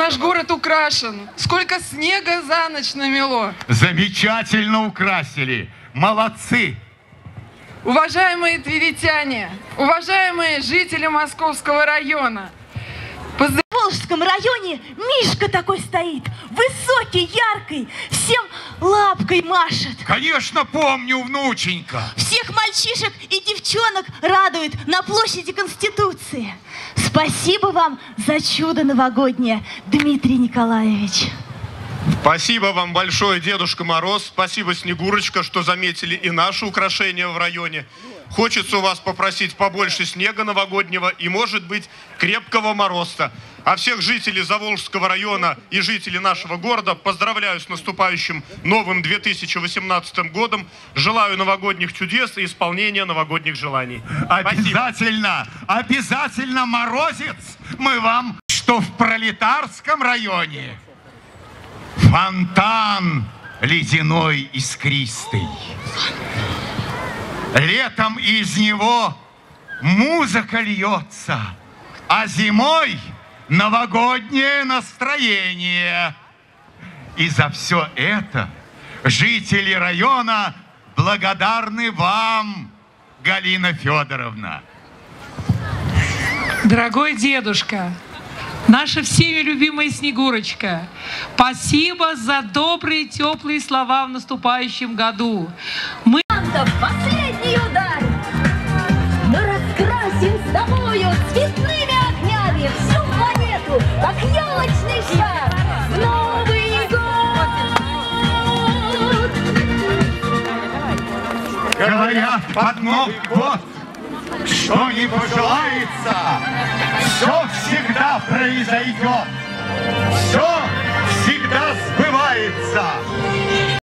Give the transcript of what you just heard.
Наш город украшен. Сколько снега за ночь намело. Замечательно украсили. Молодцы. Уважаемые тверитяне, уважаемые жители Московского района, В Волжском районе Мишка такой стоит, высокий, яркий, всем лапкой машет. Конечно, помню, внученька. Всех мальчишек и девчонок радует на площади Конституции. Спасибо вам за чудо новогоднее, Дмитрий Николаевич. Спасибо вам большое, Дедушка Мороз. Спасибо, Снегурочка, что заметили и наши украшения в районе. Хочется у вас попросить побольше снега новогоднего и, может быть, крепкого мороза. А всех жителей Заволжского района и жителей нашего города поздравляю с наступающим новым 2018 годом. Желаю новогодних чудес и исполнения новогодних желаний. Спасибо. Обязательно, обязательно морозец мы вам, что в пролетарском районе фонтан ледяной искристый. Летом из него музыка льется, а зимой новогоднее настроение. И за все это жители района благодарны вам, Галина Федоровна. Дорогой дедушка, наша всеми любимая Снегурочка, спасибо за добрые, теплые слова в наступающем году. Мы Последний удар! Мы раскрасим с тобою цветными огнями всю планету, как елочный шар в Новый год! Говорят, под Новый год, что не пожелается, все всегда произойдет, все всегда сбывается.